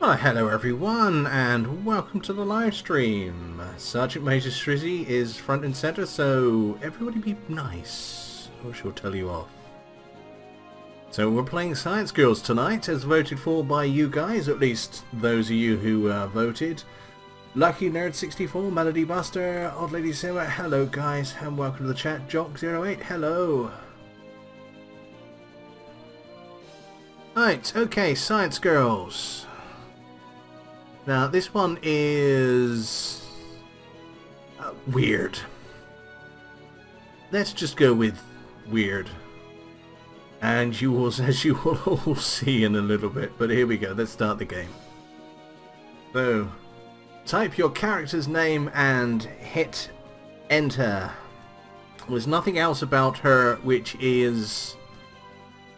Well, hello everyone, and welcome to the live stream. Sergeant Major Strizzy is front and center, so everybody be nice, or she'll tell you off. So we're playing Science Girls tonight, as voted for by you guys, at least those of you who uh, voted. Lucky Nerd 64, Melody Buster, Odd Lady Simmer, hello guys, and welcome to the chat. Jock08, hello. Right, okay, Science Girls. Now, this one is... Uh, weird. Let's just go with weird. And you will, as you will all see in a little bit. But here we go, let's start the game. So, type your character's name and hit enter. There's nothing else about her which is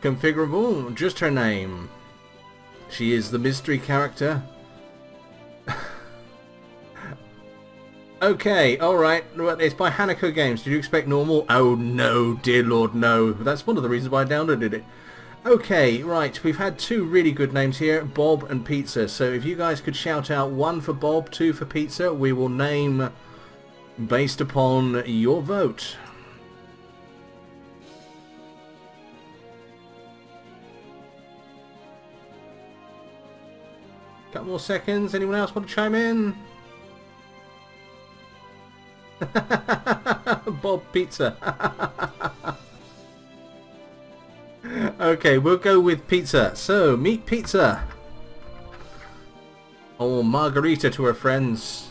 configurable, just her name. She is the mystery character Okay, alright. It's by Hanako Games. Did you expect normal? Oh no, dear lord, no. That's one of the reasons why I downloaded it. Okay, right. We've had two really good names here, Bob and Pizza. So if you guys could shout out one for Bob, two for Pizza, we will name based upon your vote. Couple more seconds. Anyone else want to chime in? Bob Pizza. okay, we'll go with pizza. So, meet pizza. Or Margarita to her friends.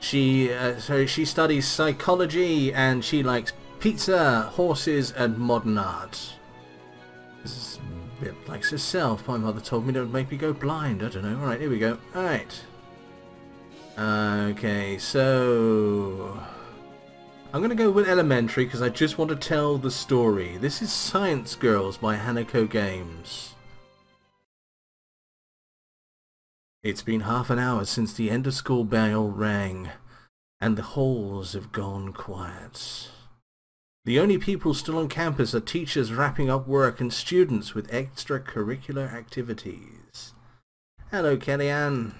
She uh, so she studies psychology and she likes pizza, horses, and modern art. This is a bit like herself. My mother told me don't make me go blind. I don't know. All right, here we go. All right. Okay, so... I'm going to go with Elementary because I just want to tell the story. This is Science Girls by Hanako Games. It's been half an hour since the end of school bell rang, and the halls have gone quiet. The only people still on campus are teachers wrapping up work and students with extracurricular activities. Hello, Kellyanne.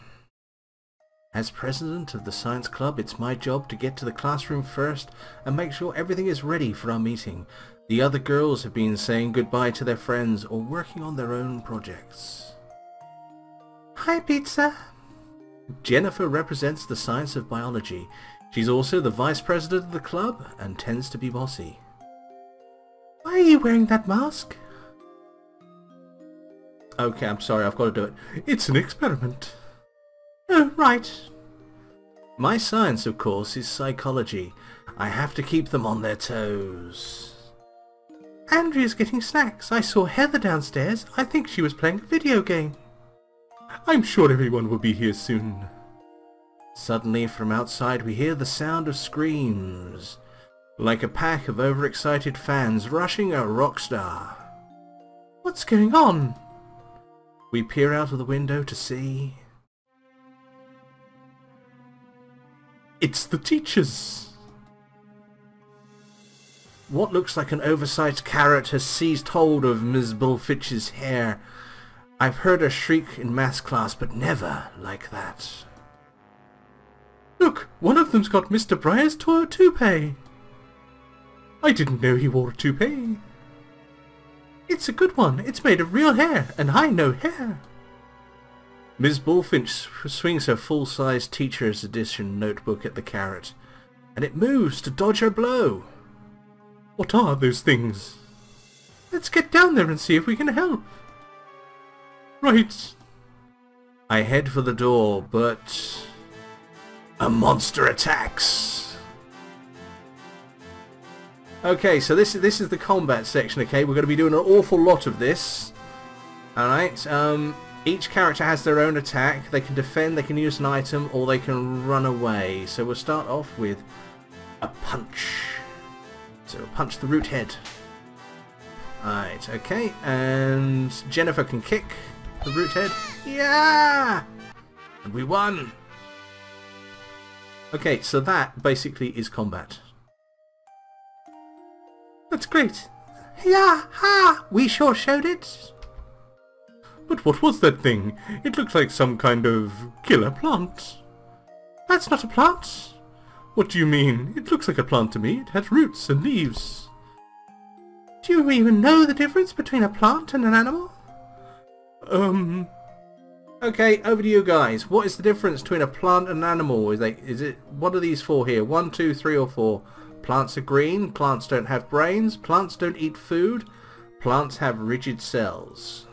As president of the science club, it's my job to get to the classroom first and make sure everything is ready for our meeting. The other girls have been saying goodbye to their friends or working on their own projects. Hi, Pizza! Jennifer represents the science of biology. She's also the vice president of the club and tends to be bossy. Why are you wearing that mask? Okay, I'm sorry, I've got to do it. It's an experiment. Oh, right. My science, of course, is psychology. I have to keep them on their toes. Andrea's getting snacks. I saw Heather downstairs. I think she was playing a video game. I'm sure everyone will be here soon. Suddenly, from outside, we hear the sound of screams, like a pack of overexcited fans rushing a rock star. What's going on? We peer out of the window to see... It's the teachers! What looks like an oversized carrot has seized hold of Ms. Bullfinch's hair. I've heard her shriek in math class, but never like that. Look, one of them's got Mr. Briar's toupee. I didn't know he wore a toupee. It's a good one. It's made of real hair, and I know hair. Ms. Bullfinch swings her full-size teacher's edition notebook at the carrot, and it moves to dodge her blow. What are those things? Let's get down there and see if we can help. Right. I head for the door, but... A monster attacks! Okay, so this, this is the combat section, okay? We're going to be doing an awful lot of this. Alright, um... Each character has their own attack. They can defend, they can use an item, or they can run away. So we'll start off with a punch. So punch the root head. Alright, okay. And Jennifer can kick the root head. Yeah! And we won! Okay, so that basically is combat. That's great. Yeah, ha! We sure showed it. But what was that thing? It looked like some kind of killer plant. That's not a plant. What do you mean? It looks like a plant to me. It has roots and leaves. Do you even know the difference between a plant and an animal? Um... Okay, over to you guys. What is the difference between a plant and an animal? Is, they, is it what are these four here? One, two, three, or four? Plants are green. Plants don't have brains. Plants don't eat food. Plants have rigid cells.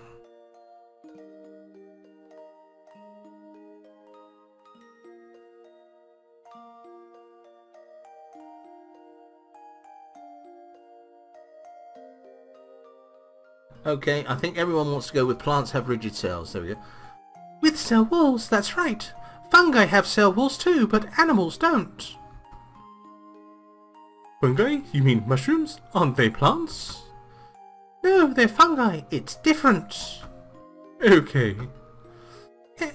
Okay, I think everyone wants to go with plants have rigid cells. There we go. With cell walls, that's right. Fungi have cell walls too, but animals don't. Fungi? You mean mushrooms? Aren't they plants? No, they're fungi. It's different. Okay.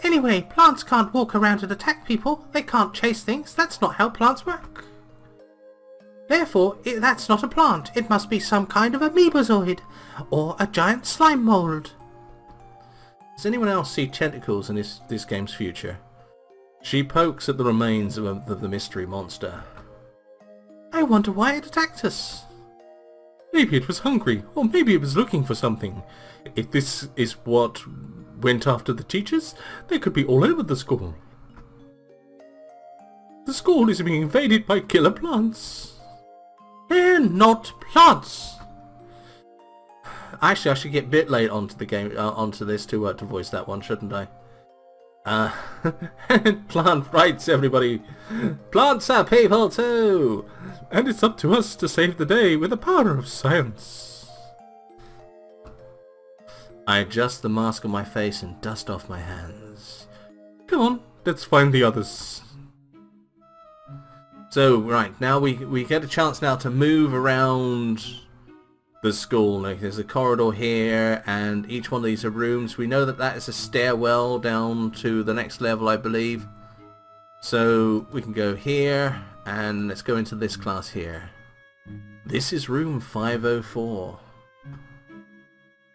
Anyway, plants can't walk around and attack people. They can't chase things. That's not how plants work. Therefore, it, that's not a plant. It must be some kind of amoebozoid, or a giant slime mold. Does anyone else see tentacles in this, this game's future? She pokes at the remains of, of the mystery monster. I wonder why it attacked us. Maybe it was hungry, or maybe it was looking for something. If this is what went after the teachers, they could be all over the school. The school is being invaded by killer plants. Not plants. Actually, I should get BitLate onto the game, uh, onto this to uh, to voice that one, shouldn't I? Uh, plant rights, everybody. Plants are people too, and it's up to us to save the day with the power of science. I adjust the mask on my face and dust off my hands. Come on, let's find the others. So, right, now we, we get a chance now to move around the school. Like there's a corridor here and each one of these are rooms. We know that that is a stairwell down to the next level I believe. So we can go here and let's go into this class here. This is room 504.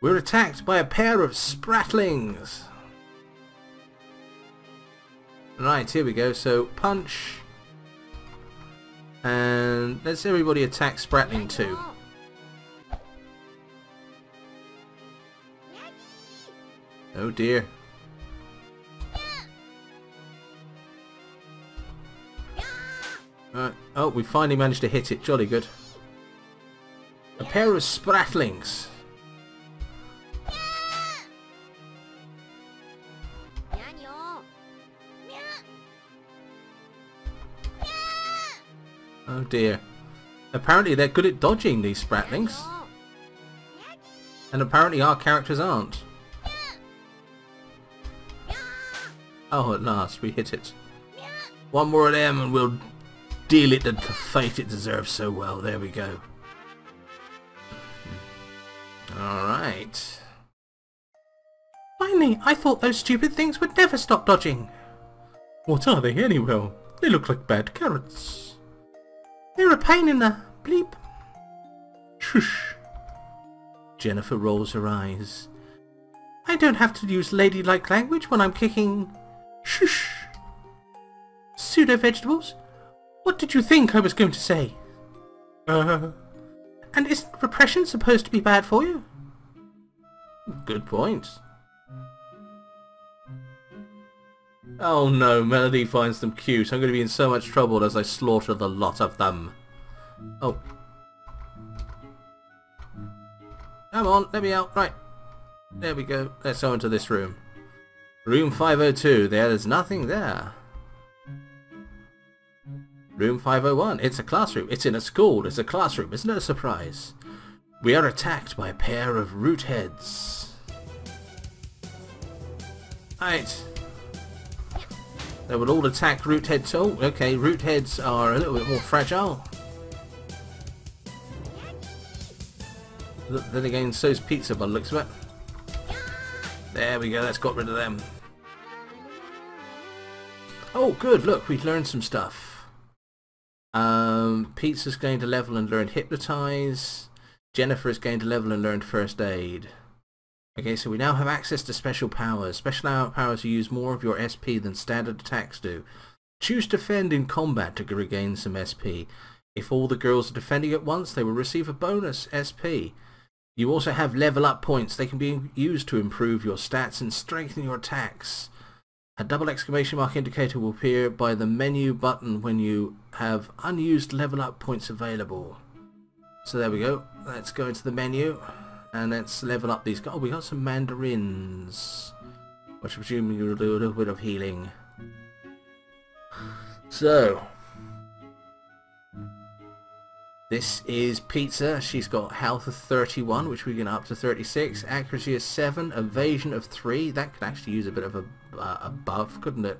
We're attacked by a pair of spratlings. Right, here we go. So punch. And let's everybody attack Spratling too. Oh dear. Uh, oh, we finally managed to hit it. Jolly good. A pair of spratlings. Oh dear. Apparently they're good at dodging these spratlings. And apparently our characters aren't. Oh, at last, we hit it. One more of them and we'll deal it the fate it deserves so well. There we go. Alright. Finally, I thought those stupid things would never stop dodging. What are they anyway? They look like bad carrots. They're a pain in the bleep. Shush. Jennifer rolls her eyes. I don't have to use ladylike language when I'm kicking Shush! Pseudo-vegetables? What did you think I was going to say? Uh... And isn't repression supposed to be bad for you? Good point. Oh no, Melody finds them cute. I'm going to be in so much trouble as I slaughter the lot of them. Oh. Come on, let me out. Right. There we go. Let's go into this room. Room 502, there is nothing there. Room 501, it's a classroom. It's in a school. It's a classroom. Isn't it a surprise? We are attacked by a pair of root heads. Right. They would all attack root heads. Oh, okay. Root heads are a little bit more fragile. Then again, so's pizza by the looks of it. There we go. Let's got rid of them. Oh, good. Look, we've learned some stuff. Um, Pizza's going to level and learn Hypnotize. Jennifer is going to level and learn First Aid. Okay, so we now have access to special powers. Special powers use more of your SP than standard attacks do. Choose defend in combat to regain some SP. If all the girls are defending at once, they will receive a bonus SP. You also have level up points. They can be used to improve your stats and strengthen your attacks. A double exclamation mark indicator will appear by the menu button when you have unused level up points available. So there we go. Let's go into the menu and let's level up these. Oh, we got some mandarins, which I presume you'll do a little bit of healing. So, this is Pizza. She's got health of 31, which we can up to 36. Accuracy of 7. Evasion of 3. That could actually use a bit of a, uh, a buff, couldn't it?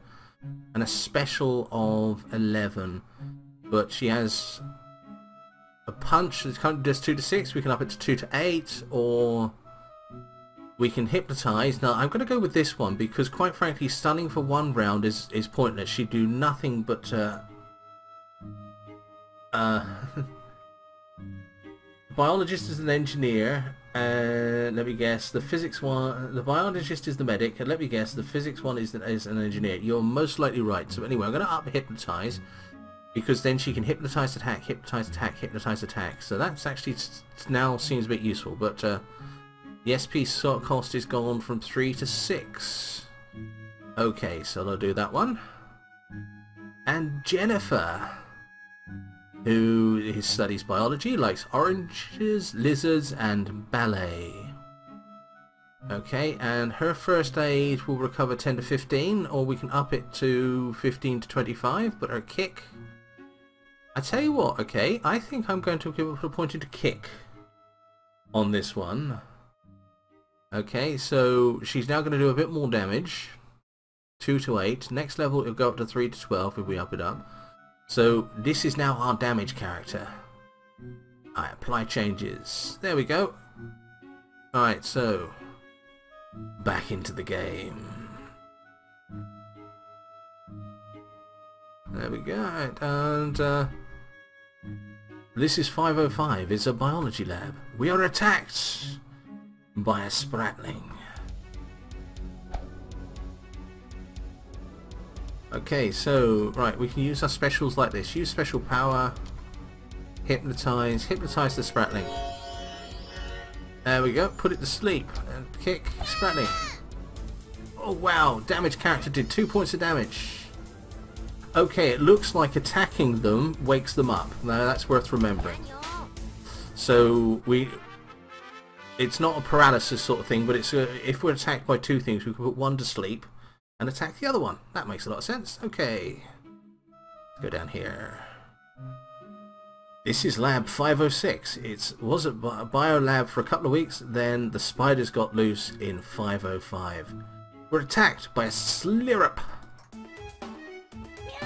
And a special of 11. But she has a punch that just 2 to 6. We can up it to 2 to 8. Or we can hypnotize. Now, I'm going to go with this one because, quite frankly, stunning for one round is, is pointless. She'd do nothing but... Uh, uh, biologist is an engineer. Uh, let me guess. The physics one, the biologist is the medic. And let me guess. The physics one is, is an engineer. You're most likely right. So anyway, I'm going to up hypnotize because then she can hypnotize attack, hypnotize attack, hypnotize attack. So that's actually now seems a bit useful. But uh, the SP cost is gone from three to six. Okay, so I'll do that one. And Jennifer who studies biology, likes oranges, lizards, and ballet. Okay, and her first aid will recover 10 to 15, or we can up it to 15 to 25, but her kick... I tell you what, okay, I think I'm going to give a point into kick on this one. Okay, so she's now going to do a bit more damage. 2 to 8. Next level it'll go up to 3 to 12 if we up it up. So this is now our damage character. I apply changes. There we go. Alright, so back into the game. There we go. And uh, this is 505. It's a biology lab. We are attacked by a spratling. Okay, so, right, we can use our specials like this. Use special power, hypnotize, hypnotize the Spratling. There we go, put it to sleep, and kick Spratling. Oh wow, damage character did two points of damage. Okay, it looks like attacking them wakes them up. Now that's worth remembering. So we, it's not a paralysis sort of thing, but it's a, if we're attacked by two things, we can put one to sleep, and attack the other one. That makes a lot of sense. Okay. Let's go down here. This is Lab 506. It was a bio lab for a couple of weeks, then the spiders got loose in 505. We're attacked by a slurp.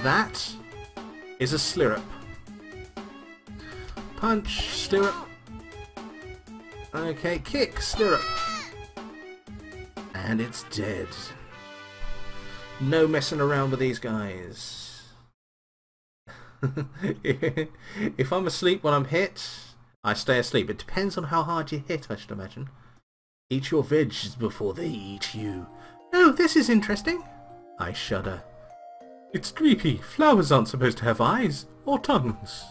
That is a slurp. Punch, slurp. Okay, kick, slurp. And it's dead. No messing around with these guys. if I'm asleep when I'm hit, I stay asleep. It depends on how hard you hit, I should imagine. Eat your veggies before they eat you. Oh, this is interesting. I shudder. It's creepy. Flowers aren't supposed to have eyes or tongues.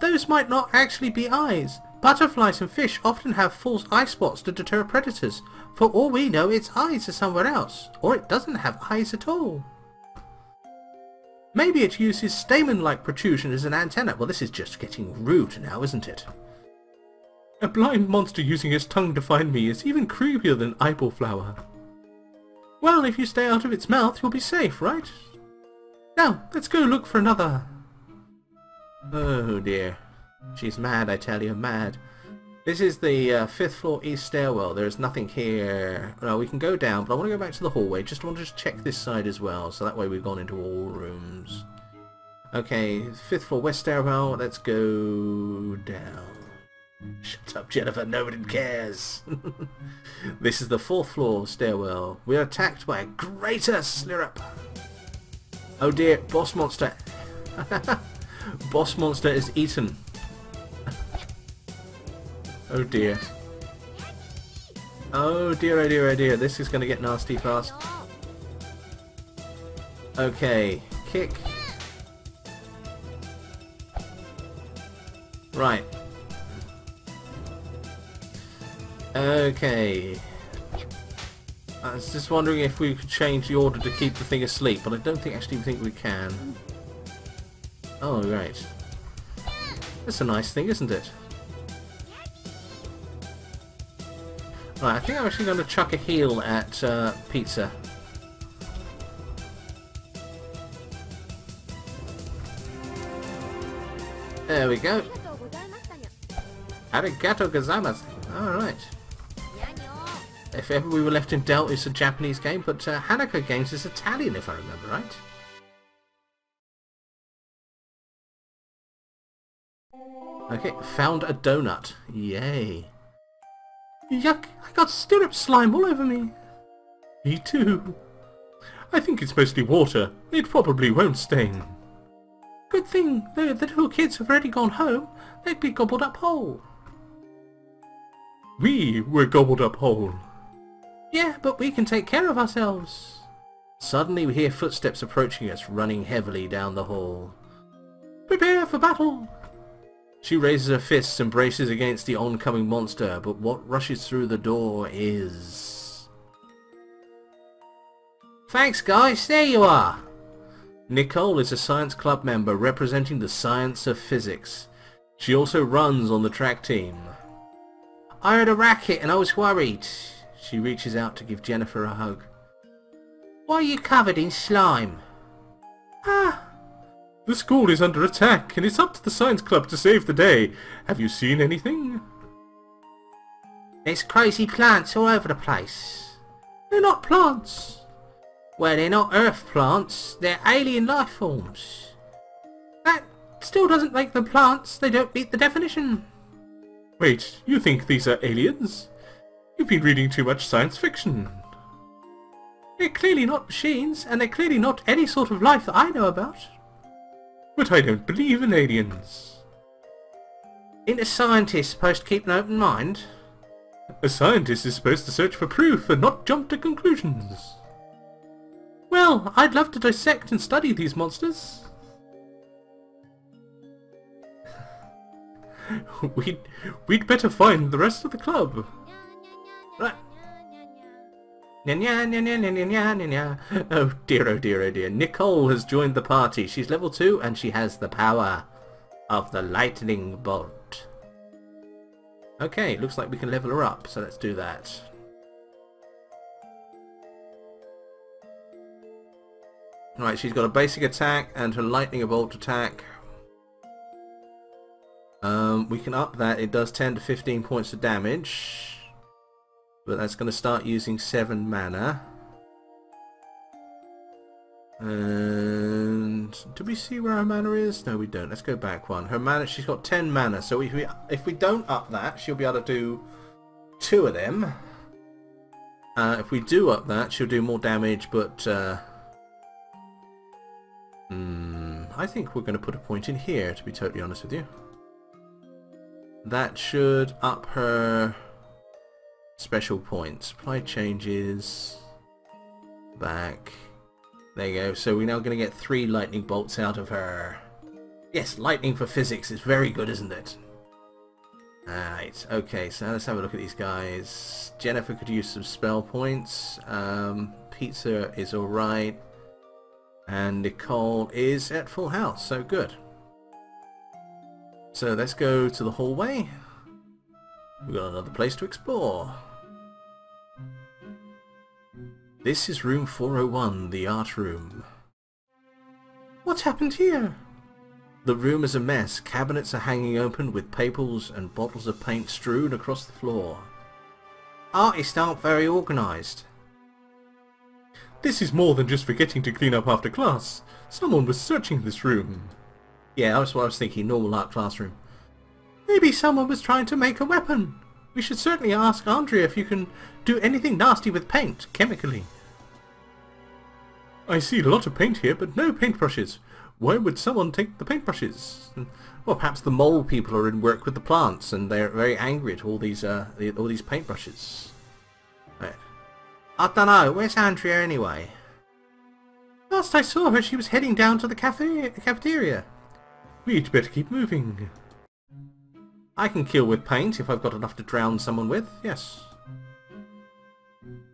Those might not actually be eyes. Butterflies and fish often have false eye spots to deter predators. For all we know, its eyes are somewhere else, or it doesn't have eyes at all. Maybe it uses stamen-like protrusion as an antenna. Well, this is just getting rude now, isn't it? A blind monster using its tongue to find me is even creepier than eyeball flower. Well, if you stay out of its mouth, you'll be safe, right? Now, let's go look for another. Oh dear. She's mad, I tell you, mad. This is the uh, fifth floor east stairwell. There's nothing here. No, we can go down, but I want to go back to the hallway. Just want to just check this side as well, so that way we've gone into all rooms. Okay, fifth floor west stairwell. Let's go down. Shut up, Jennifer. Nobody cares. this is the fourth floor stairwell. We are attacked by a greater slurp. Oh dear, boss monster. boss monster is eaten. Oh dear. Oh dear, oh dear, oh dear. This is going to get nasty fast. Okay, kick. Right. Okay. I was just wondering if we could change the order to keep the thing asleep, but I don't think actually think we can. Oh, right. That's a nice thing, isn't it? Right, I think I'm actually going to chuck a heel at uh, pizza. There we go. Arigato gozaimasu. Alright. If ever we were left in doubt, it's a Japanese game, but uh, Hanako Games is Italian, if I remember right. Okay, found a donut. Yay. Yuck, I got stirrup slime all over me. Me too. I think it's mostly water. It probably won't stain. Good thing the, the two kids have already gone home. They'd be gobbled up whole. We were gobbled up whole. Yeah, but we can take care of ourselves. Suddenly we hear footsteps approaching us, running heavily down the hall. Prepare for battle! She raises her fists and braces against the oncoming monster, but what rushes through the door is... Thanks guys, there you are! Nicole is a science club member representing the science of physics. She also runs on the track team. I heard a racket and I was worried. She reaches out to give Jennifer a hug. Why are you covered in slime? Ah, the school is under attack, and it's up to the science club to save the day. Have you seen anything? There's crazy plants all over the place. They're not plants. Well, they're not Earth plants. They're alien life forms. That still doesn't make them plants. They don't meet the definition. Wait, you think these are aliens? You've been reading too much science fiction. They're clearly not machines, and they're clearly not any sort of life that I know about. But I don't believe in aliens. Ain't a scientist supposed to keep an open mind? A scientist is supposed to search for proof and not jump to conclusions. Well, I'd love to dissect and study these monsters. we'd, we'd better find the rest of the club. Oh dear, oh dear, oh dear. Nicole has joined the party. She's level 2 and she has the power of the lightning bolt. Okay, looks like we can level her up, so let's do that. Right, she's got a basic attack and her lightning bolt attack. Um, we can up that. It does 10 to 15 points of damage. But that's going to start using 7 mana. And do we see where her mana is? No, we don't. Let's go back one. Her mana, she's got 10 mana. So if we if we don't up that, she'll be able to do two of them. Uh, if we do up that, she'll do more damage, but uh, hmm, I think we're going to put a point in here, to be totally honest with you. That should up her special points. Apply changes. Back. There you go. So we're now going to get three lightning bolts out of her. Yes, lightning for physics is very good, isn't it? Alright, okay, so let's have a look at these guys. Jennifer could use some spell points. Um, Pizza is alright. And Nicole is at full house, so good. So let's go to the hallway. We've got another place to explore. This is room 401, the art room. What's happened here? The room is a mess. Cabinets are hanging open with papers and bottles of paint strewn across the floor. Artists aren't very organised. This is more than just forgetting to clean up after class. Someone was searching this room. Yeah, that's what I was thinking, normal art classroom. Maybe someone was trying to make a weapon. We should certainly ask Andrea if you can do anything nasty with paint, chemically. I see a lot of paint here, but no paintbrushes. Why would someone take the paintbrushes? Well, perhaps the mole people are in work with the plants, and they're very angry at all these uh, all these paintbrushes. I don't know. Where's Andrea anyway? Last I saw her, she was heading down to the cafe cafeteria. We'd better keep moving. I can kill with paint if I've got enough to drown someone with, yes.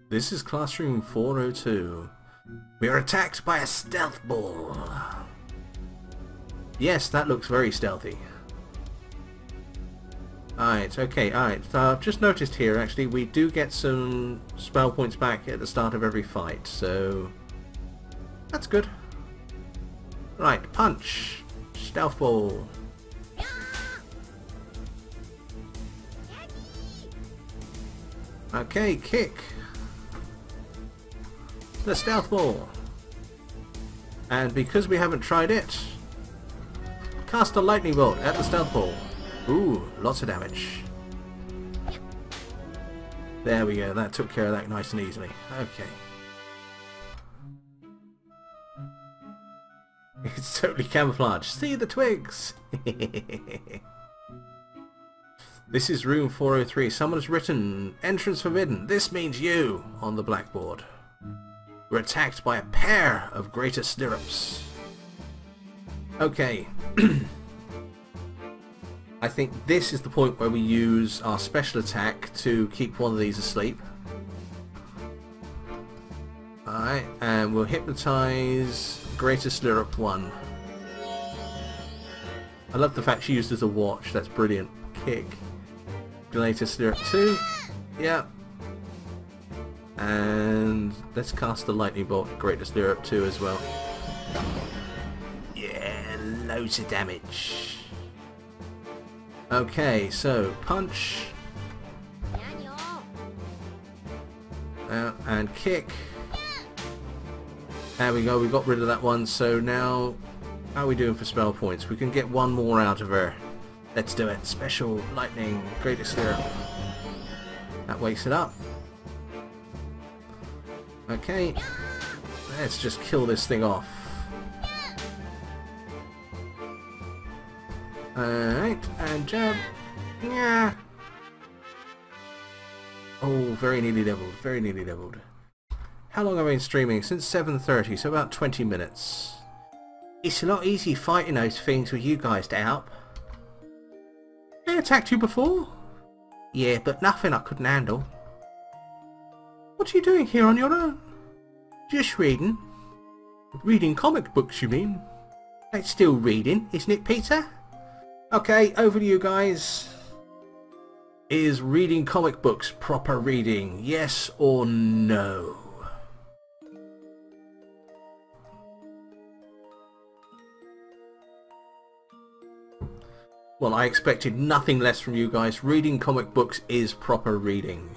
This is classroom 402. We are attacked by a stealth ball. Yes, that looks very stealthy. Alright, okay, alright. So I've just noticed here, actually, we do get some spell points back at the start of every fight, so... That's good. Right, punch. Stealth ball. Okay, kick. The stealth ball. And because we haven't tried it, cast a lightning bolt at the stealth ball. Ooh, lots of damage. There we go, that took care of that nice and easily. Okay. It's totally camouflage. See the twigs! this is room 403. Someone has written, entrance forbidden. This means you on the blackboard. We're attacked by a pair of greater stirrups. Okay. I think this is the point where we use our special attack to keep one of these asleep. Alright, and we'll hypnotize Greater Stirrup 1. I love the fact she used as a watch, that's brilliant. Kick. Greater Stirrup 2. Yeah. And let's cast the Lightning Bolt at Greater Stirrup 2 as well. Yeah, loads of damage. Okay, so punch. Uh, and kick. There we go, we got rid of that one, so now how are we doing for spell points? We can get one more out of her. Let's do it. Special lightning, greatest stirrup. That wakes it up. Okay. Let's just kill this thing off. Alright, and jab. Yeah. Oh, very nearly leveled, very nearly leveled. How long have I been streaming? Since 7.30, so about 20 minutes. It's a lot easier fighting those things with you guys to help. They attacked you before? Yeah, but nothing I couldn't handle. What are you doing here on your own? Just reading. Reading comic books, you mean? It's still reading, isn't it, Peter? Okay, over to you guys. Is reading comic books proper reading? Yes or no? Well, I expected nothing less from you guys. Reading comic books is proper reading.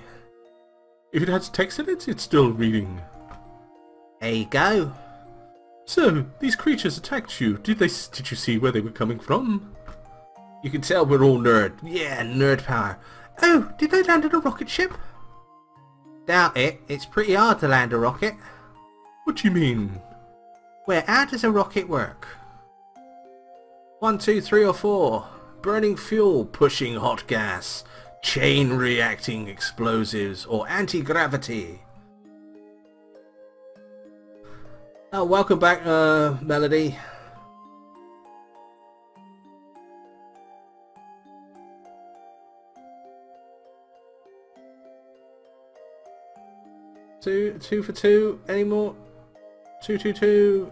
If it has text in it, it's still reading. There you go. So, these creatures attacked you. Did they? Did you see where they were coming from? You can tell we're all nerd. Yeah, nerd power. Oh, did they land on a rocket ship? Doubt it. It's pretty hard to land a rocket. What do you mean? Where, how does a rocket work? One, two, three or four. Burning fuel, pushing hot gas, chain reacting explosives, or anti-gravity. Oh, welcome back, uh, Melody. Two, two for two. Any more? Two, two, two.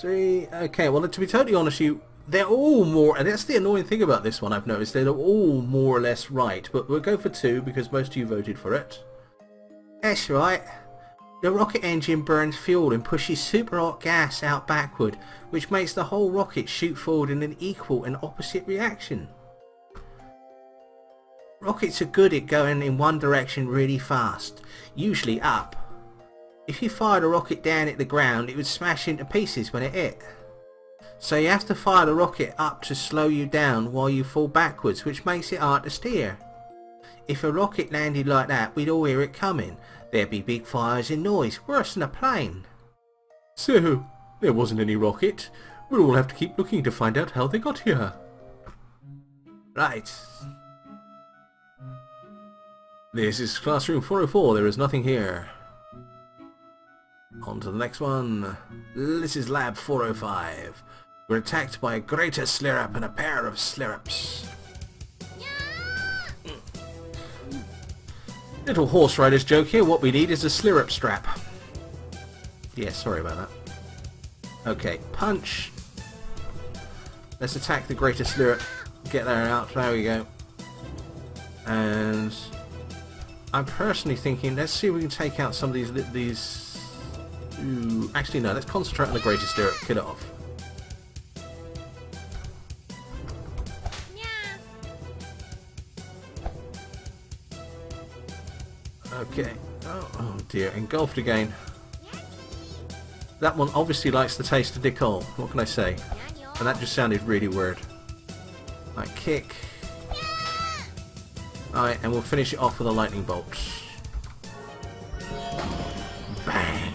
Three. Okay. Well, to be totally honest, you they're all more, and that's the annoying thing about this one I've noticed. They're all more or less right, but we'll go for two because most of you voted for it. That's right. The rocket engine burns fuel and pushes super hot gas out backward, which makes the whole rocket shoot forward in an equal and opposite reaction. Rockets are good at going in one direction really fast, usually up. If you fired a rocket down at the ground, it would smash into pieces when it hit. So you have to fire the rocket up to slow you down while you fall backwards, which makes it hard to steer. If a rocket landed like that, we'd all hear it coming. There'd be big fires and noise, worse than a plane. So, there wasn't any rocket. We'll all have to keep looking to find out how they got here. Right. This is classroom 404. There is nothing here. On to the next one. This is lab 405. We're attacked by a greater slurp and a pair of slurps. Hmm. Little horse riders joke here. What we need is a slurp strap. Yeah, sorry about that. Okay, punch. Let's attack the greater slurp. Get that out. There we go. And I'm personally thinking, let's see if we can take out some of these these. Ooh, actually, no. Let's concentrate on the greater slurp. Kill it off. Dear, engulfed again. That one obviously likes the taste of Nicole. What can I say? And that just sounded really weird. Right, kick. Alright, and we'll finish it off with a lightning bolt. Bang!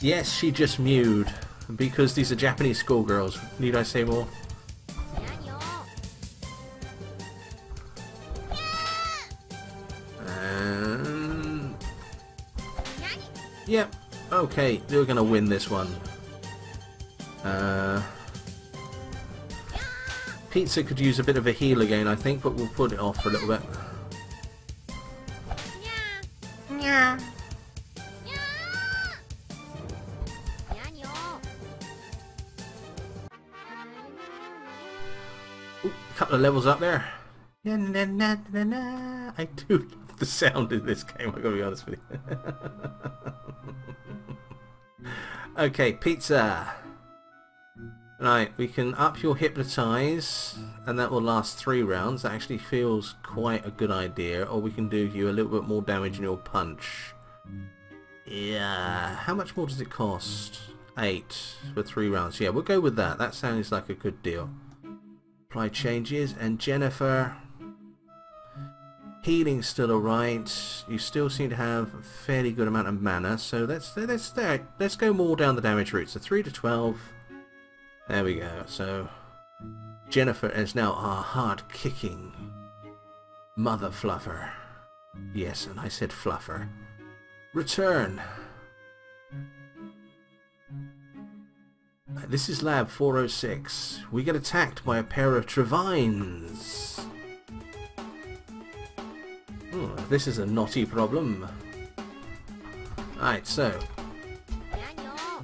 Yes, she just mewed. Because these are Japanese schoolgirls. Need I say more? Yep. Okay, they're gonna win this one. Uh... Pizza could use a bit of a heal again, I think, but we'll put it off for a little bit. Yeah. Ooh, couple of levels up there. Na, na, na. I do the sound in this game, i got to be honest with you. okay, pizza. Right, we can up your hypnotize, and that will last three rounds. That actually feels quite a good idea. Or we can do you a little bit more damage in your punch. Yeah, how much more does it cost? Eight for three rounds. Yeah, we'll go with that. That sounds like a good deal. Apply changes, and Jennifer... Healing's still alright. You still seem to have a fairly good amount of mana, so let's let's let's go more down the damage route. So three to twelve. There we go. So Jennifer is now our hard-kicking mother fluffer. Yes, and I said fluffer. Return. This is Lab 406. We get attacked by a pair of Trevines. This is a knotty problem. Alright, so.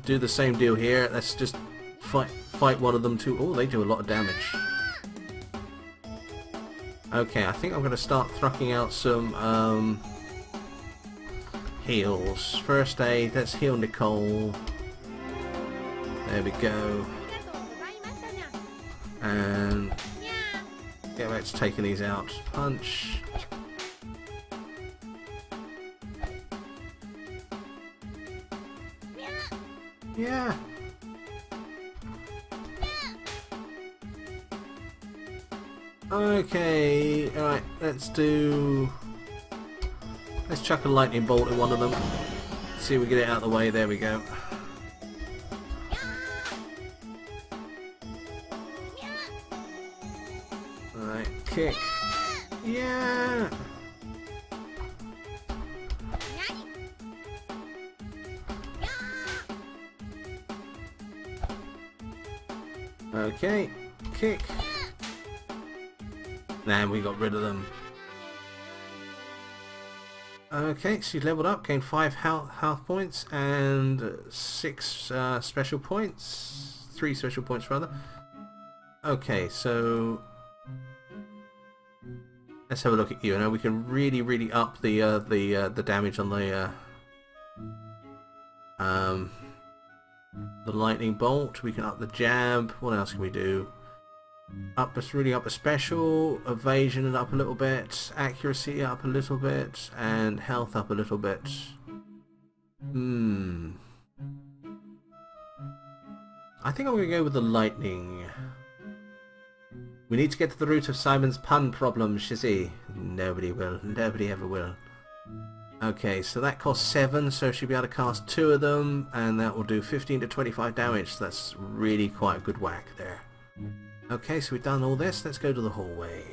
Do the same deal here. Let's just fight fight one of them too. Oh, they do a lot of damage. Okay, I think I'm going to start thrusting out some um, heals. First aid, let's heal Nicole. There we go. And get back to taking these out. Punch. Yeah. Okay, alright, let's do... Let's chuck a lightning bolt at one of them. See if we get it out of the way, there we go. Alright, kick. Rid of them. Okay, you leveled up, gained 5 health, health points and 6 uh, special points. 3 special points rather. Okay, so... Let's have a look at you. Now we can really, really up the uh, the uh, the damage on the uh, um, the lightning bolt. We can up the jab. What else can we do? Up really up a special, evasion and up a little bit, accuracy up a little bit, and health up a little bit. Hmm. I think I'm to go with the lightning. We need to get to the root of Simon's pun problem, Shizzy. Nobody will. Nobody ever will. Okay, so that costs 7, so she'll be able to cast 2 of them, and that will do 15 to 25 damage. That's really quite a good whack there. Okay, so we've done all this. Let's go to the hallway.